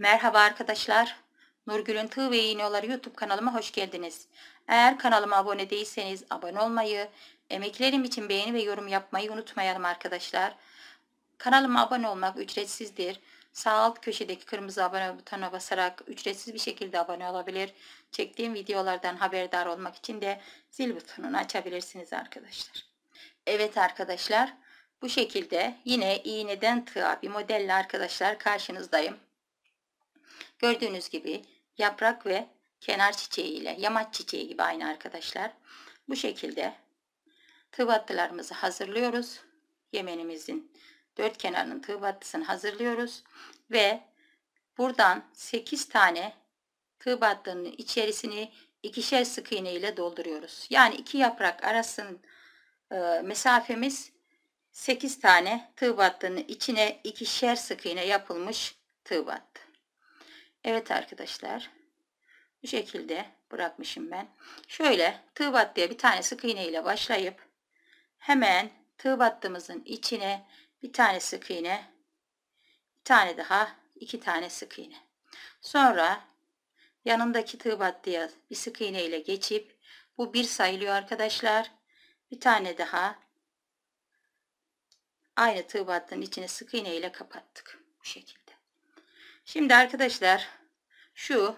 Merhaba arkadaşlar. Nurgül'ün Tığ ve İğneoları YouTube kanalıma hoş geldiniz. Eğer kanalıma abone değilseniz abone olmayı, emeklerim için beğeni ve yorum yapmayı unutmayalım arkadaşlar. Kanalıma abone olmak ücretsizdir. Sağ alt köşedeki kırmızı abone butonuna basarak ücretsiz bir şekilde abone olabilir. Çektiğim videolardan haberdar olmak için de zil butonunu açabilirsiniz arkadaşlar. Evet arkadaşlar bu şekilde yine iğneden tığa bir modelle arkadaşlar karşınızdayım. Gördüğünüz gibi yaprak ve kenar çiçeği ile yamaç çiçeği gibi aynı arkadaşlar. Bu şekilde tığ battılarımızı hazırlıyoruz. Yemenimizin dört kenarının tığ battısını hazırlıyoruz. Ve buradan 8 tane tığ battının içerisini ikişer sık iğne ile dolduruyoruz. Yani iki yaprak arasının e, mesafemiz 8 tane tığ battının içine ikişer sık iğne yapılmış tığ battı. Evet arkadaşlar. Bu şekilde bırakmışım ben. Şöyle tığ battıya bir tane sık iğne ile başlayıp hemen tığ battığımızın içine bir tane sık iğne, bir tane daha, iki tane sık iğne. Sonra yanındaki tığ battıya bir sık iğne ile geçip bu bir sayılıyor arkadaşlar. Bir tane daha aynı tığ battığın içine sık iğne ile kapattık. Bu şekilde. Şimdi arkadaşlar şu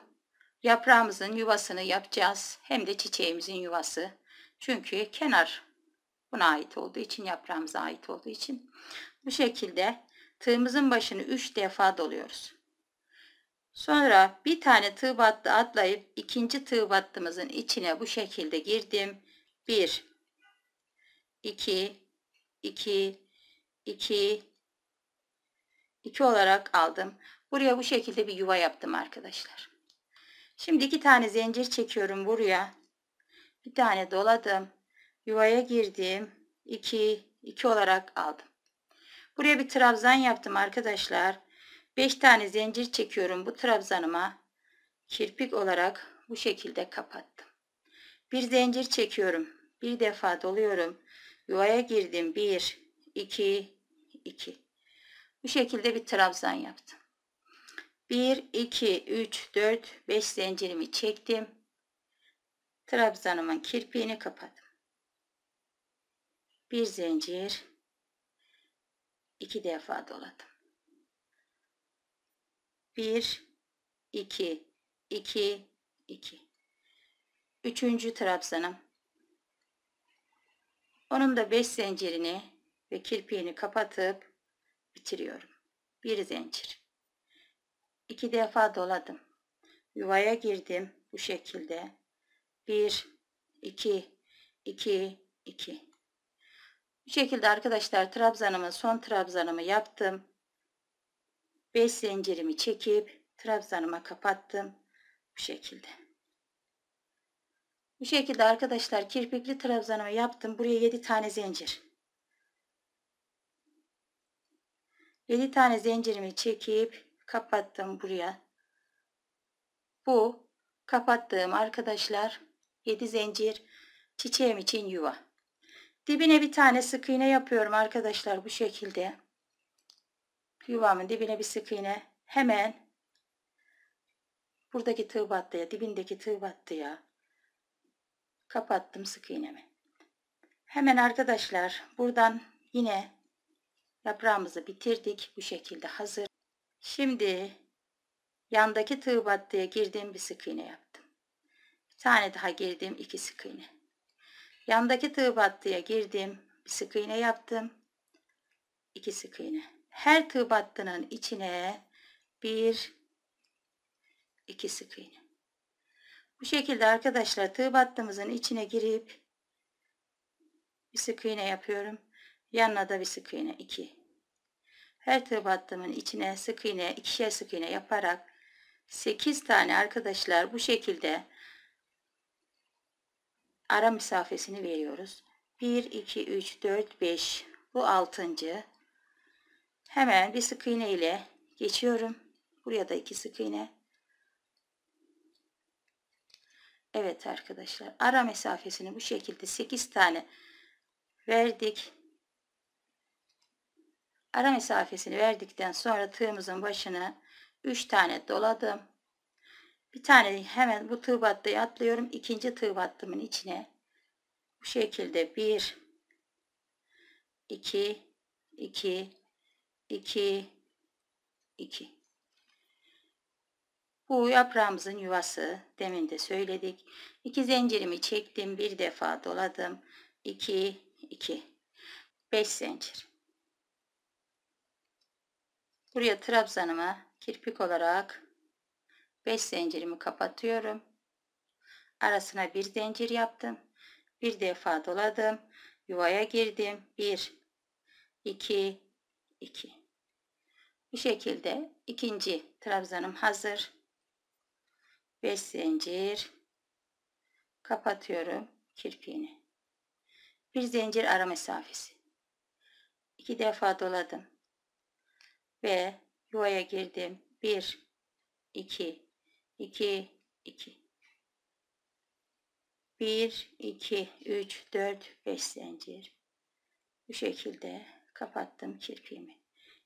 yaprağımızın yuvasını yapacağız. Hem de çiçeğimizin yuvası. Çünkü kenar buna ait olduğu için yaprağımıza ait olduğu için bu şekilde tığımızın başını 3 defa doluyoruz. Sonra bir tane tığ battı atlayıp ikinci tığ battımızın içine bu şekilde girdim. 1 2 2 2 2 olarak aldım. Buraya bu şekilde bir yuva yaptım arkadaşlar. Şimdi iki tane zincir çekiyorum buraya. Bir tane doladım. Yuvaya girdim. 2 2 olarak aldım. Buraya bir trabzan yaptım arkadaşlar. 5 tane zincir çekiyorum bu trabzanıma. Kirpik olarak bu şekilde kapattım. Bir zincir çekiyorum. Bir defa doluyorum. Yuvaya girdim. 1 2 2. Bu şekilde bir trabzan yaptım. 1 2 3 4 5 zincirimi çektim. Trabzanımın kirpiğini kapadım. Bir zincir iki defa doladım. 1 2 2 2 Üçüncü trabzanım. Onun da 5 zincirini ve kirpiğini kapatıp bitiriyorum. Bir zincir iki defa doladım. Yuvaya girdim bu şekilde. 1 2 2 2 Bu şekilde arkadaşlar trabzanımı son trabzanımı yaptım. 5 zincirimi çekip trabzanıma kapattım. Bu şekilde. Bu şekilde arkadaşlar kirpikli trabzanımı yaptım. Buraya 7 tane zincir. 7 tane zincirimi çekip kapattım buraya. Bu kapattığım arkadaşlar 7 zincir çiçeğim için yuva. Dibine bir tane sık iğne yapıyorum arkadaşlar bu şekilde. Yuvamın dibine bir sık iğne hemen buradaki tığ battıya dibindeki tığ battıya kapattım sık iğnemi. Hemen arkadaşlar buradan yine yaprağımızı bitirdik. Bu şekilde hazır. Şimdi yandaki tığ battıya girdiğim bir sık iğne yaptım. Bir tane daha girdim iki sık iğne. Yandaki tığ battıya girdim bir sık iğne yaptım. iki sık iğne. Her tığ battının içine bir iki sık iğne. Bu şekilde arkadaşlar tığ battığımızın içine girip bir sık iğne yapıyorum. Yanına da bir sık iğne iki. Her tığ battığımın içine sık iğne, ikişer sık iğne yaparak 8 tane arkadaşlar bu şekilde ara mesafesini veriyoruz. 1, 2, 3, 4, 5 bu 6. Hemen bir sık iğne ile geçiyorum. Buraya da 2 sık iğne. Evet arkadaşlar ara mesafesini bu şekilde 8 tane verdik. Ara mesafesini verdikten sonra tığımızın başına 3 tane doladım. Bir tane hemen bu tığ battıya atlıyorum. ikinci tığ battımın içine bu şekilde 1 2 2 2 2 bu yaprağımızın yuvası. Demin de söyledik. İki zincirimi çektim. Bir defa doladım. 2 2 5 zincir. Buraya trabzanıma kirpik olarak 5 zincirimi kapatıyorum. Arasına bir zincir yaptım. Bir defa doladım. Yuvaya girdim. 1 2 2 Bu şekilde ikinci trabzanım hazır. 5 zincir kapatıyorum kirpiğini. Bir zincir ara mesafesi. iki defa doladım. Ve yuvaya girdim. 1 2 2 2 1 2 3 4 5 zincir. Bu şekilde kapattım kirpiğimi.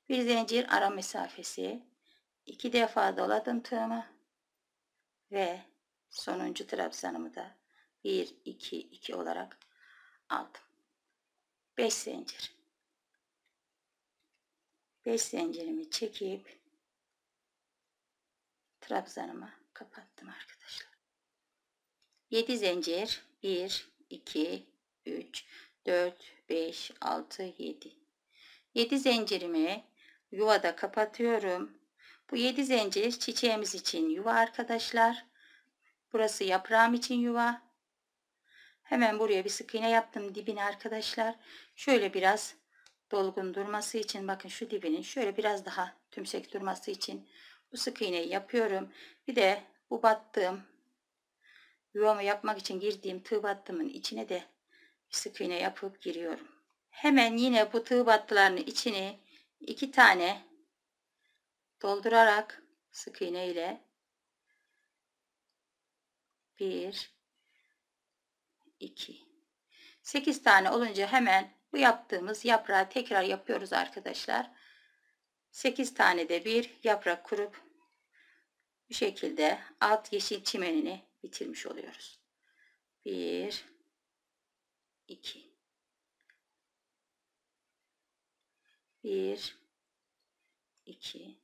Bir zincir ara mesafesi. iki defa doladım tığımı ve sonuncu trabzanımı da 1 2 2 olarak aldım. 5 zincir. 5 zincirimi çekip trabzanımı kapattım arkadaşlar. 7 zincir 1 2 3 4 5 6 7 7 zincirimi yuvada kapatıyorum bu 7 zincir çiçeğimiz için yuva arkadaşlar. Burası yaprağım için yuva. Hemen buraya bir sık iğne yaptım dibine arkadaşlar. Şöyle biraz dolgun durması için bakın şu dibinin şöyle biraz daha tümsek durması için bu sık iğneyi yapıyorum. Bir de bu battığım yuvamı yapmak için girdiğim tığ battımın içine de bir sık iğne yapıp giriyorum. Hemen yine bu tığ battılarının içine iki tane doldurarak sık iğne ile 1 2 8 tane olunca hemen bu yaptığımız yaprağı tekrar yapıyoruz arkadaşlar. 8 tane de bir yaprak kurup bu şekilde alt yeşil çimenini bitirmiş oluyoruz. 1 2 1 2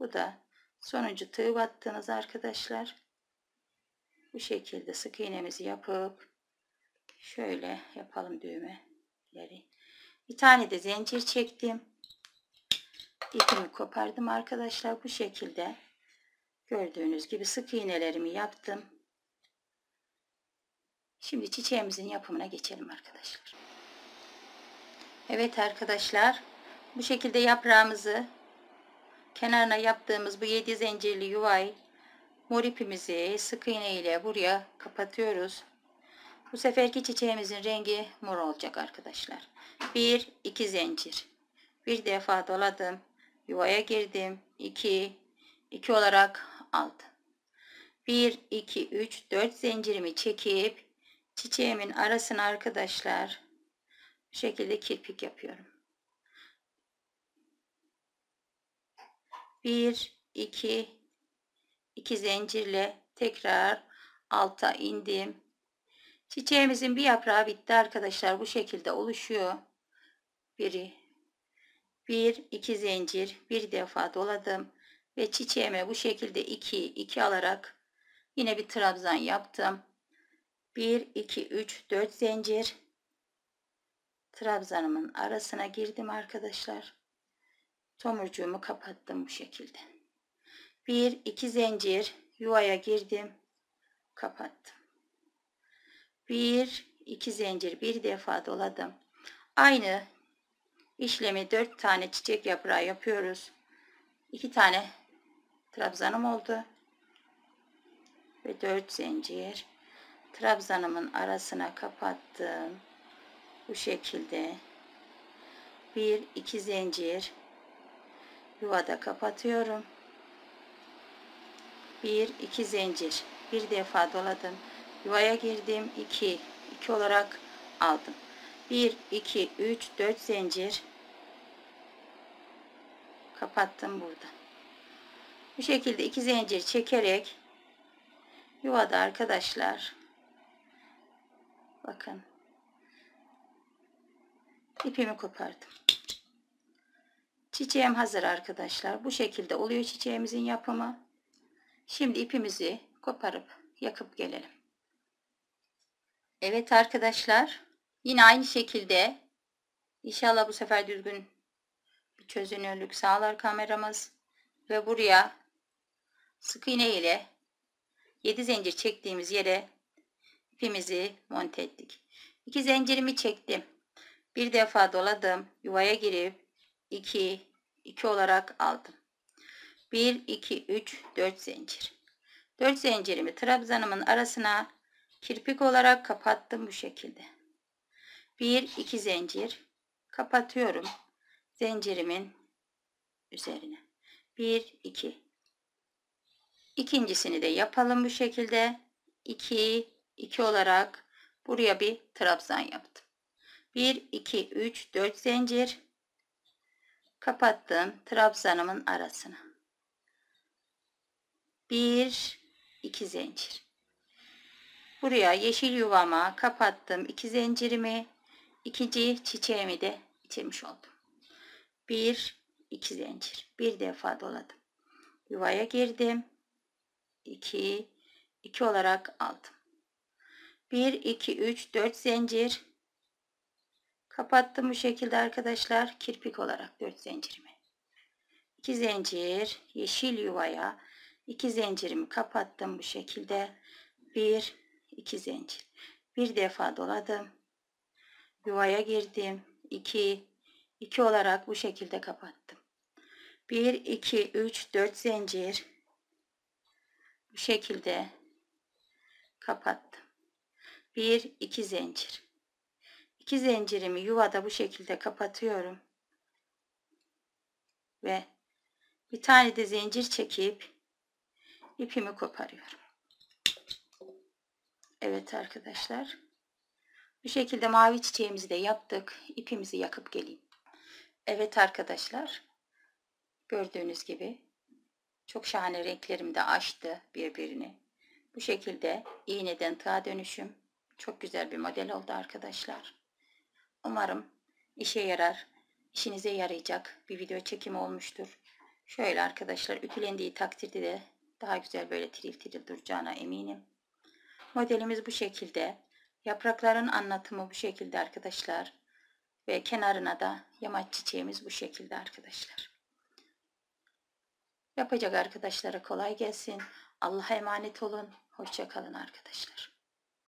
Bu da sonuncu tığ battığınız arkadaşlar. Bu şekilde sık iğnemizi yapıp şöyle yapalım düğmeleri. Bir tane de zincir çektim. İpimi kopardım arkadaşlar. Bu şekilde gördüğünüz gibi sık iğnelerimi yaptım. Şimdi çiçeğimizin yapımına geçelim arkadaşlar. Evet arkadaşlar. Bu şekilde yaprağımızı kenarına yaptığımız bu 7 zincirli yuvayı mor ipimizi sık iğne ile buraya kapatıyoruz. Bu seferki çiçeğimizin rengi mor olacak arkadaşlar. 1 2 zincir. Bir defa doladım. Yuvaya girdim. 2 2 olarak aldım. 1 2 3 4 zincirimi çekip çiçeğimin arasına arkadaşlar bu şekilde kirpik yapıyorum. 1 2 2 zincirle tekrar alta indim. Çiçeğimizin bir yaprağı bitti arkadaşlar. Bu şekilde oluşuyor. Biri bir iki zincir bir defa doladım ve çiçeğime bu şekilde 2 2 alarak yine bir trabzan yaptım. 1 2 3 4 zincir trabzanımın arasına girdim arkadaşlar tomurcuğumu kapattım bu şekilde. Bir iki zincir yuvaya girdim. Kapattım. Bir iki zincir bir defa doladım. Aynı işlemi dört tane çiçek yaprağı yapıyoruz. İki tane trabzanım oldu. Ve dört zincir trabzanımın arasına kapattım. Bu şekilde bir iki zincir yuvada kapatıyorum. Bir iki zincir bir defa doladım. Yuvaya girdim. 2 2 olarak aldım. 1 2 3 4 zincir kapattım burada. Bu şekilde iki zincir çekerek yuvada arkadaşlar bakın ipimi kopardım. Çiçeğim hazır arkadaşlar. Bu şekilde oluyor çiçeğimizin yapımı. Şimdi ipimizi koparıp yakıp gelelim. Evet arkadaşlar. Yine aynı şekilde inşallah bu sefer düzgün bir çözünürlük sağlar kameramız. Ve buraya sık iğne ile 7 zincir çektiğimiz yere ipimizi monte ettik. 2 zincirimi çektim. Bir defa doladım. Yuvaya girip 2 2 olarak aldım. 1 2 3 4 zincir. 4 zincirimi trabzanımın arasına kirpik olarak kapattım bu şekilde. 1 2 zincir kapatıyorum zincirimin üzerine. 1 2 İkincisini de yapalım bu şekilde. 2 2 olarak buraya bir trabzan yaptım. 1 2 3 4 zincir kapattım trabzanımın arasına. 1 2 zincir. Buraya yeşil yuvama kapattım 2 zincirimi. ikinci çiçeğimi de bitirmiş oldum. 1 2 zincir. Bir defa doladım. Yuvaya girdim. 2 2 olarak aldım. 1 2 3 4 zincir kapattım bu şekilde arkadaşlar kirpik olarak 4 zincirimi 2 zincir yeşil yuvaya 2 zincirimi kapattım bu şekilde. 1 2 zincir. Bir defa doladım. Yuvaya girdim. 2 2 olarak bu şekilde kapattım. 1 2 3 4 zincir. Bu şekilde kapattım. 1 2 zincir. 2 zincirimi yuvada bu şekilde kapatıyorum. Ve bir tane de zincir çekip ipimi koparıyorum. Evet arkadaşlar. Bu şekilde mavi çiçeğimizi de yaptık. İpimizi yakıp geleyim. Evet arkadaşlar. Gördüğünüz gibi çok şahane renklerim de açtı birbirini. Bu şekilde iğneden tığa dönüşüm. Çok güzel bir model oldu arkadaşlar. Umarım işe yarar, işinize yarayacak bir video çekimi olmuştur. Şöyle arkadaşlar ütülendiği takdirde de daha güzel böyle tiril tiril duracağına eminim. Modelimiz bu şekilde. Yaprakların anlatımı bu şekilde arkadaşlar. Ve kenarına da yamaç çiçeğimiz bu şekilde arkadaşlar. Yapacak arkadaşlara kolay gelsin. Allah'a emanet olun. Hoşçakalın arkadaşlar.